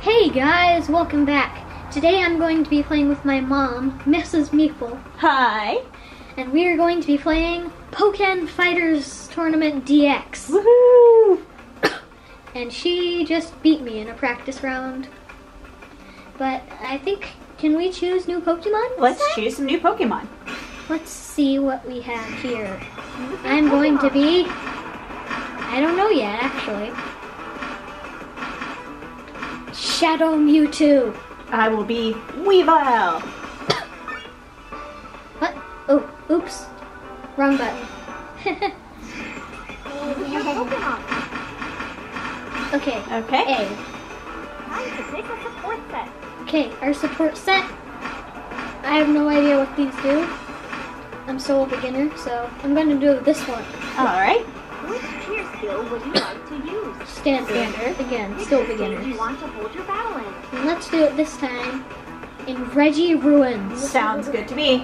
Hey guys, welcome back. Today I'm going to be playing with my mom, Mrs. Meeple, Hi. and we are going to be playing Pokken Fighters Tournament DX. Woohoo! And she just beat me in a practice round. But I think, can we choose new Pokemon? Let's choose some new Pokemon. Let's see what we have here. I'm going to be, I don't know yet actually. Shadow Mewtwo. I will be Weavile. What? Oh, oops. Wrong button. okay. Okay. A. Okay, our support set. I have no idea what these do. I'm still a beginner, so I'm gonna do this one. All right. Which cheer skill would you like to use? Standard. Standard. Again, Which still stage do beginners. you want to hold your battle in? And let's do it this time in Reggie Ruins. Sounds good to me.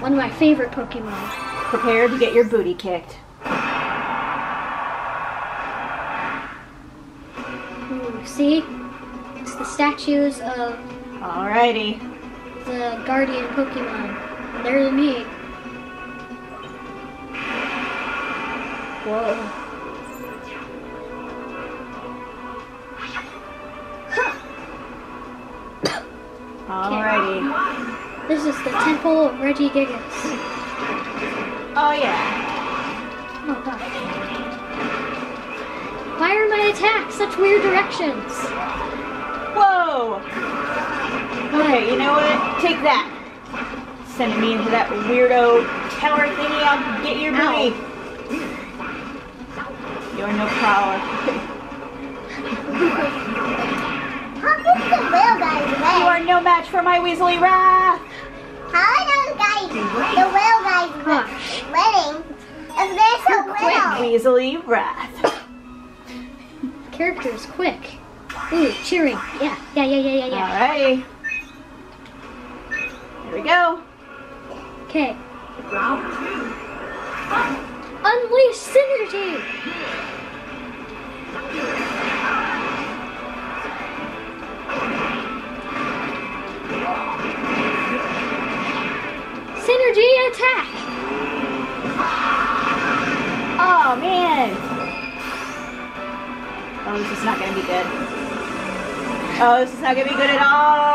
One of my favorite Pokemon. Prepare to get your booty kicked. Ooh, see? It's the statues of Alrighty. the guardian Pokemon. There's me. Whoa. Alrighty. This is the Temple of Regigigas. Oh yeah. Oh god. Why are my attacks such weird directions? Whoa. Okay, you know what? Take that. Sending me into that weirdo tower thingy. I'll get your booty. You're no prowler. How did the whale guys You are no match for my Weasley Wrath. How are those guys, the whale guys Gosh. winning if they're so little? Weasley Wrath. Character is quick. Ooh, cheering. Yeah, yeah, yeah, yeah, yeah, yeah. Alrighty. Here we go. Okay. Unleash synergy! Synergy attack! Oh man. Oh, this is not gonna be good. Oh, this is not gonna be good at all.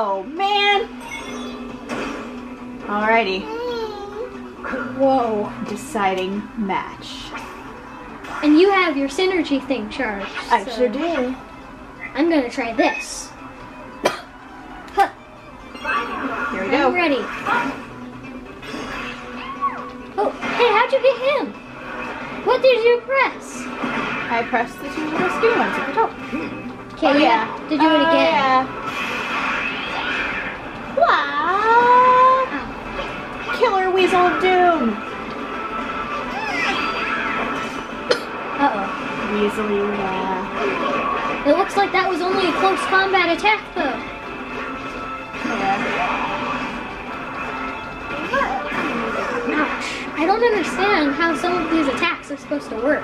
Oh man. Alrighty. Whoa. Deciding match. And you have your synergy thing charged. I so sure do. I'm gonna try this. Huh, Here we I'm go. ready. Oh, hey, how'd you get him? What did you press? I pressed the two little skinny ones at the top. Okay, oh you oh, yeah. have to do it again. Yeah. Wow. Ow. Killer Weasel of Doom. Uh-oh. Weasley Wrath. It looks like that was only a close combat attack, though. Yeah. Ouch. I don't understand how some of these attacks are supposed to work.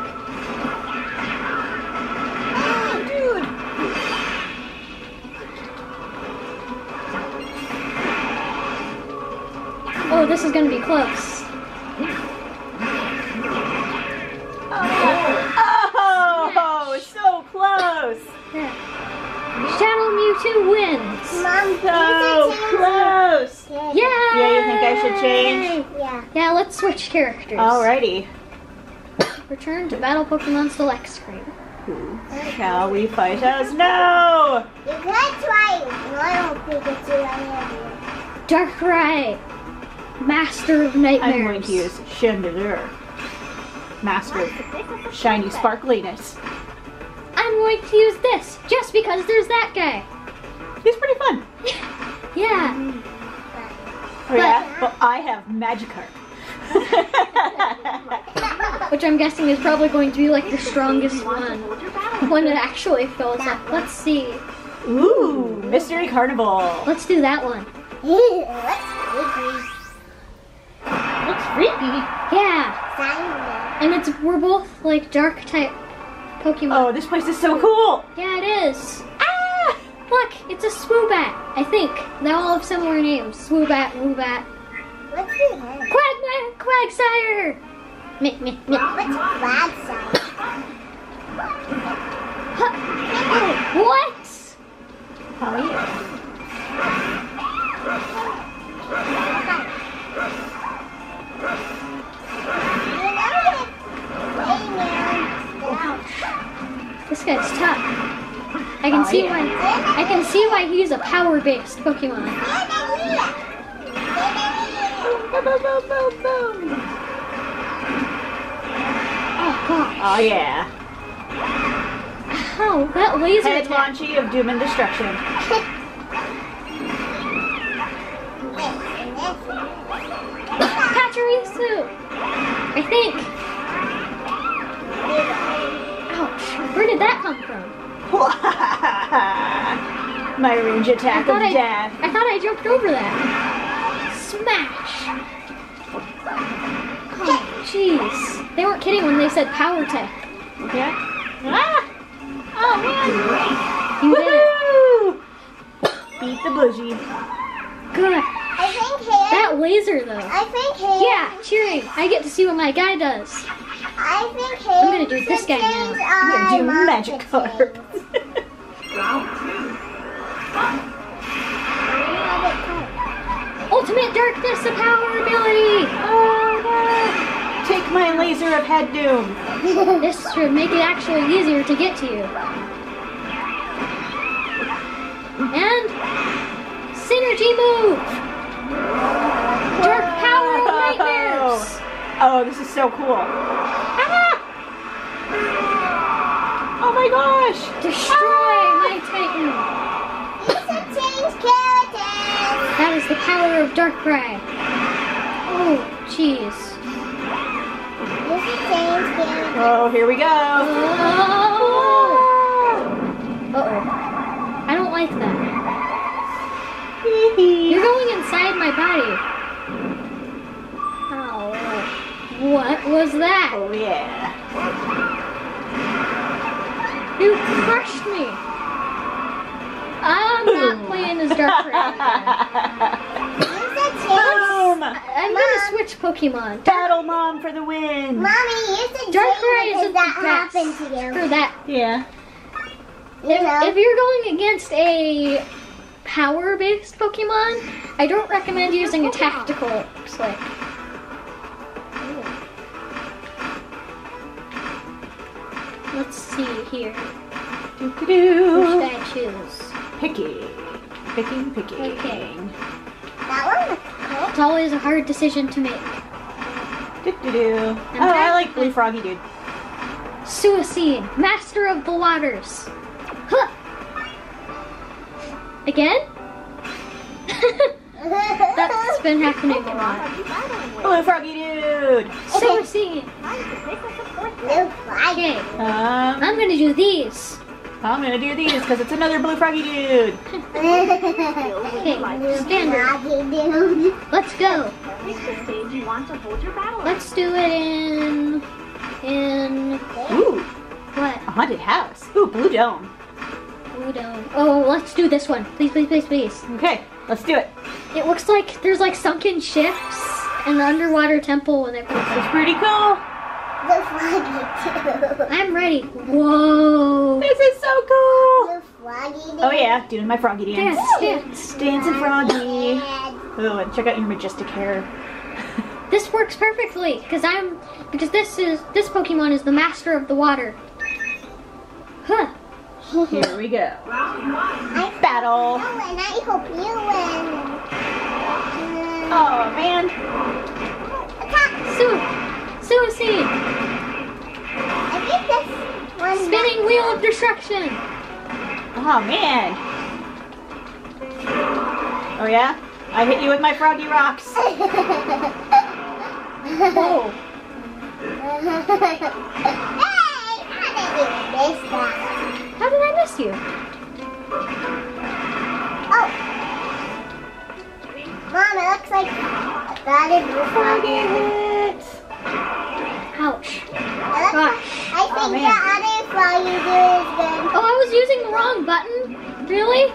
Oh, this is gonna be close. Oh, so close. Yeah. Shadow Mewtwo wins. Mom, So close. Yeah. Yeah, you think I should change? Yeah. Yeah, let's switch characters. Alrighty. Return to Battle Pokemon Select screen. Who shall we fight as now? You could try normal Pikachu on here. Darkrai, Master of Nightmares. I'm going to use Chandelure. Master of shiny sparkliness. I'm going to use this just because there's that guy. He's pretty fun. Yeah. Oh yeah? Well, I have Magikarp. Which I'm guessing is probably going to be like the strongest You want to one. hold your One that actually fills up. Let's see. Ooh, Mystery Carnival. Let's do that one. What's Pikachu? Looks Creepy. Yeah, and it's we're both like dark type Pokemon. Oh, this place is so cool. Yeah, it is. Ah! Look, it's a Swoobat. I think they all have similar names. Swoobat, Woobat. What's the head? Quagmire, Quagsire. Meh, meh, meh. What's flag sign? Huh. What? Oh yeah. Can see why. I can see why he's a power-based Pokemon. Oh god. Oh yeah. Oh, that laser Head attack. launchy of doom and destruction. Pachirisu. I think. Ouch. Where did that come from? My range attack of thought I, death. I thought I jumped over that. Smash. Oh, jeez. They weren't kidding when they said power tech. Yeah. Ah! Oh man! You did. Woohoo! Beat the bougie. Good. I think here. That laser though. I think here. Yeah, cheering. I get to see what my guy does. I think here. I'm gonna do this guy now. I'm gonna do magic sisters. color. Ultimate darkness, the power ability. oh no! Take my laser of head doom. This should make it actually easier to get to you. And synergy move. Dark power of nightmares. Oh, this is so cool. Ah! Oh my gosh! Destroy my Titan. These are change characters. That is the power of Darkrai. Oh, jeez. These are change characters. Oh, here we go. Oh. Uh-oh. I don't like that. You're going inside my body. Oh. What was that? Oh yeah. You crushed me. I'm not playing as Darkrai. again. These are change. Boom! I'm gonna switch Pokemon. Battle mom for the win. Mommy, use the Darkrai change isn't because that best happened to you. for that. Yeah. You If, know? if you're going against a power-based Pokemon, I don't recommend using a tactical slick. Let's see here. Doo Who doo should doo. I choose? Picking. Picking, picking. Okay. that one was cool. It's always a hard decision to make. Doo doo doo. Oh, I like Blue Froggy Dude. Suicune, Master of the Waters. Huh. Again? That's been happening a lot. Are you battling with? Blue Froggy Dude. Suicune. Mine is a big support Blue flag. Okay, Um, I'm gonna do these. I'm gonna do these because it's another Blue Froggy Dude. Okay, standard. Froggy dude. Let's go. Pick the stage you want to hold your battle in. Let's do it in in Ooh, what? a haunted house. Ooh, Blue Dome. Blue dome. Oh, let's do this one. Please, please, please, please. Okay, let's do it. It looks like there's like sunken ships and the underwater temple and everything. It's pretty cool. Blue froggy dude. I'm ready. Whoa. This is so cool. Froggy dude. Oh yeah, doing my froggy dance. Dance, dance. Dancing froggy. And Oh, and check out your majestic hair. This works perfectly because I'm because this is this Pokemon is the master of the water. Huh. Here we go. I Battle. know, and I hope you win. Oh man. Attack. Su Suicune. Spinning wheel of destruction. Oh man. Oh yeah? I hit you with my froggy rocks. Whoa. hey, How did I miss you? Oh. Mom, it looks like that is the froggy. Ouch. Gosh. I think oh, the other you do is good. Oh, I was using the wrong button. Really?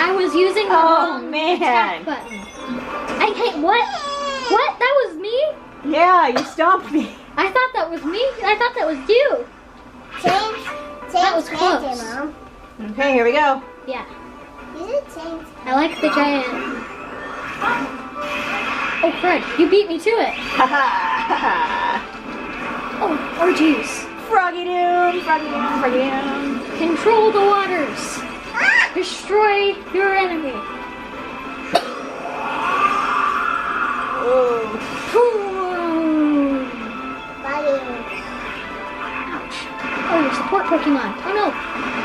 I was using the Oh, wrong man. attack button. I hate what? What? That was me? Yeah, you stomped me. I thought that was me. I thought that was you. Change, change That was close. Mom. Okay, here we go. Yeah. You should change. I like the giant. Oh, Fred, you beat me to it. Oh, oh, jeez. Froggy Doom, Froggy Doom, Froggy Doom. Control the waters. Ah! Destroy your enemy. Oh. Boom. Ouch. Oh, your support Pokemon. Oh no.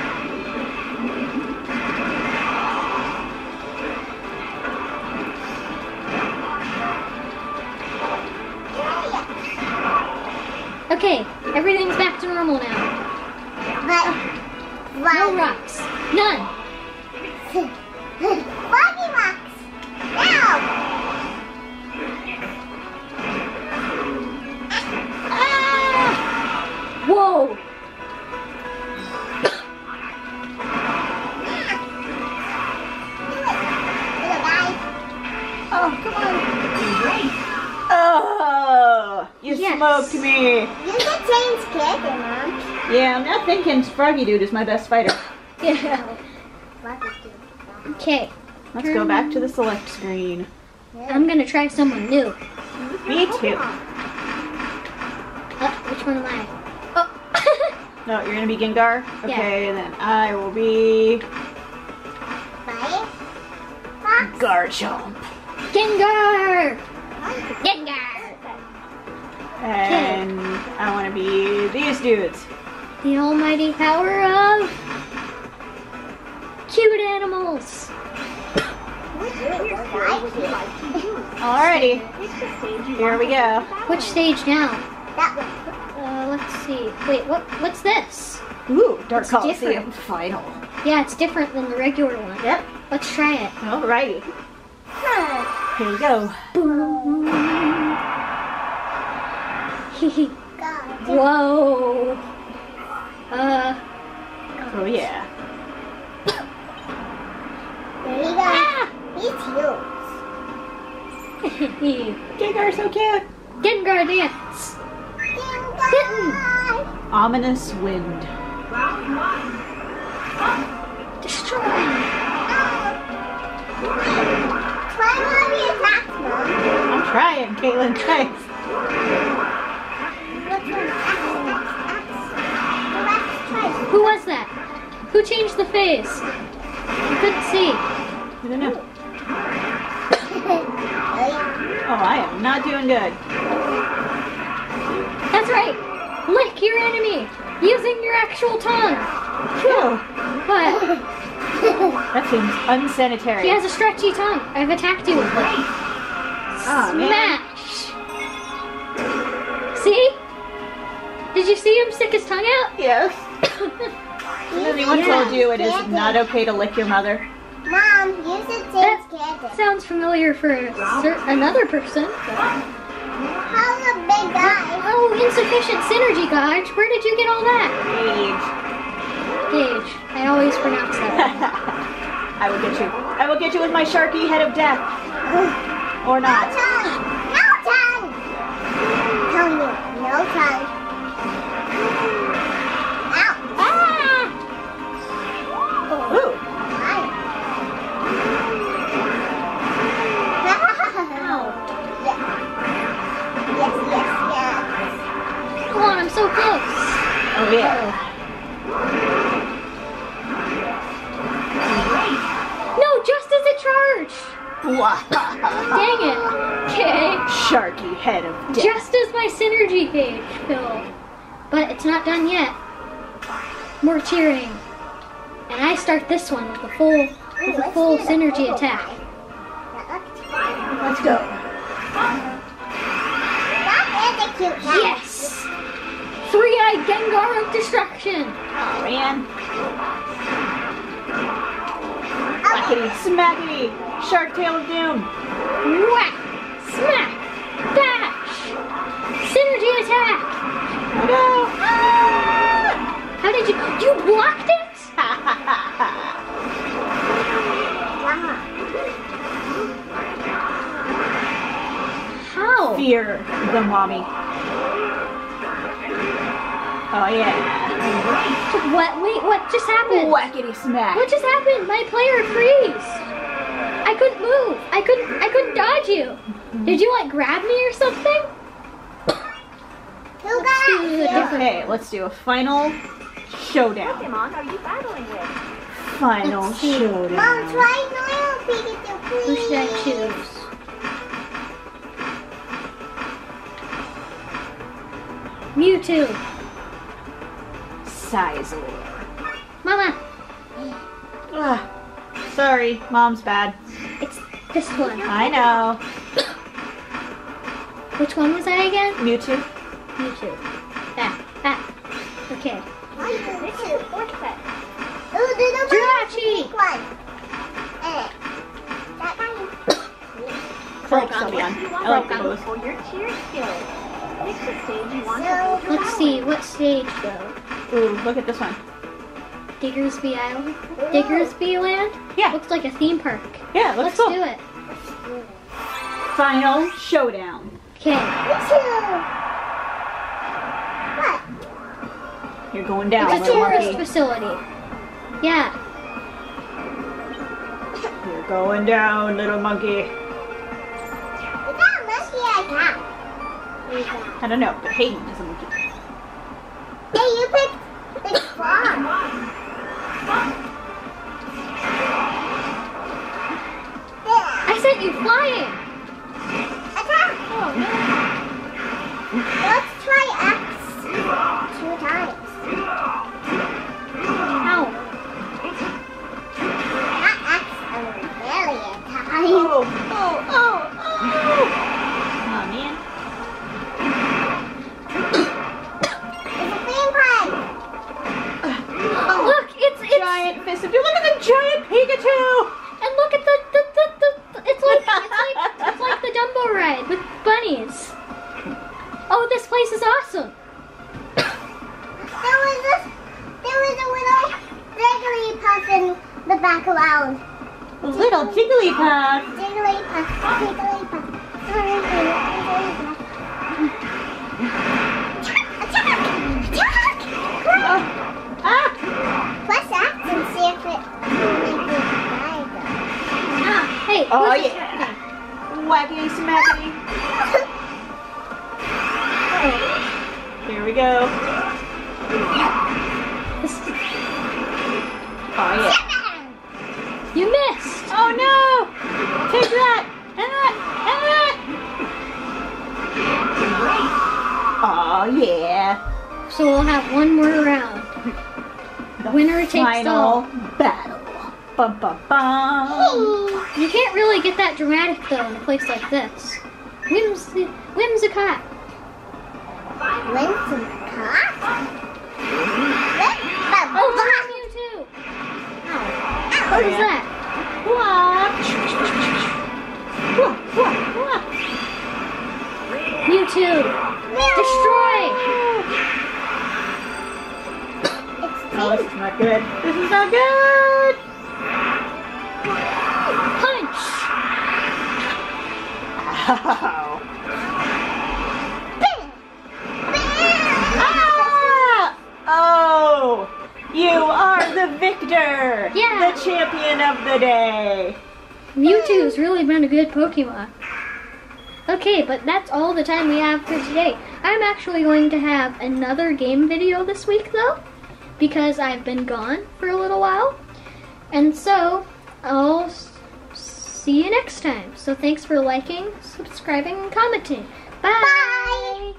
Okay, everything's back to normal now. But, No rocks. None. Buggy rocks. Now. Ah! Whoa! Oh, come on. Oh, you Yes. smoked me. Change Mom. Yeah, I'm not thinking Froggy Dude is my best fighter. Yeah. Okay, Let's go back to the select screen. I'm gonna try someone new. Me too. Uh, which one am I? Oh. No, you're gonna be Gengar? Yeah. Okay, then I will be. Garchomp. Gengar! Gengar! And I want to be these dudes. The almighty power of cute animals. Alrighty, here we go. Which stage now? That one. Uh, let's see. Wait, what? What's this? Ooh, Dark It's Coliseum different. final. Yeah, it's different than the regular one. Yep. Let's try it. Alrighty, Huh. here we go. Boom. Whoa. Uh. Oh yeah. There you go. Ah! He's huge. Gengar's so cute. Gengar dance. Gengar. Ominous wind. Destroy. Try one of your. I'm trying, Caitlin. Thanks. Who was that? Who changed the face? I couldn't see. I don't know. Oh, I am not doing good. That's right. Lick your enemy using your actual tongue. Phew, But that seems unsanitary. he has a stretchy tongue. I've attacked you with it. Oh, man. Smash. See? Did you see him stick his tongue out? Yes. Has anyone Yeah. told you it is not okay to lick your mother? Mom, you should That- Sounds familiar for cer- another person. How's a big guy? Oh, insufficient synergy, Gage. Where did you get all that? Age. Gage. I always pronounce that. I will get you. I will get you with my Sharky head of death. Or No not. tongue! No tongue! Telling you, no tongue. More cheering. And I start this one with a full with a full synergy attack. Let's go. That is a cute cat. Yes! Three-eyed Gengar of Destruction! Oh man. Whackity smackity. Shark tail of doom. Whack! Smack! Bash! Synergy attack! How did you? You blocked it? How? Fear the mommy. Oh yeah. What? Wait, what just happened? Whackety smack. What just happened? My player freeze. I couldn't move. I couldn't. I couldn't dodge you. Did you like grab me or something? Let's okay, let's do a final showdown. Pokemon are you battling with? Final Let's see. showdown. Mom, try Noel Pikachu, please. Who should I choose? Mewtwo. Scizor. Mama, Ah, sorry, mom's bad. it's this one. I know. Which one was I again? Mewtwo. Mewtwo. Ah, ah. Okay. Why This is the fourth set. Ooh, do the Jirachi. one. Eh. That guy. Broke Sylveon. I like to those. for your cheer skills. Pick the stage you want So, hold Let's see, what stage though? Ooh, look at this one. Diggersby Island? Diggersby Land? Yeah, Looks like a theme park. yeah, looks Let's cool. do it. Final showdown. Okay. You're going down, It's a tourist monkey. facility. Yeah. You're going down, little monkey. Is that a monkey or a cat? I don't know, but Hayden is a monkey. Hey, you picked So one more round. The Winner takes final all. battle. Bum bum bum. You can't really get that dramatic though in a place like this. Whimsy, whimsicott. Winston Cock? Oh, look Mewtwo. Ow. What Oh, is yeah. that? Wah. Wah, wah, wah. Mewtwo. Destroy. Oh, this is not good. This is not good. Punch. Ow. Ah! Oh, you are the victor. Yeah. The champion of the day. Mewtwo's really been a good Pokemon. Okay, but that's all the time we have for today. I'm actually going to have another game video this week though, because I've been gone for a little while. And so, I'll see you next time. So thanks for liking, subscribing, and commenting. Bye! Bye!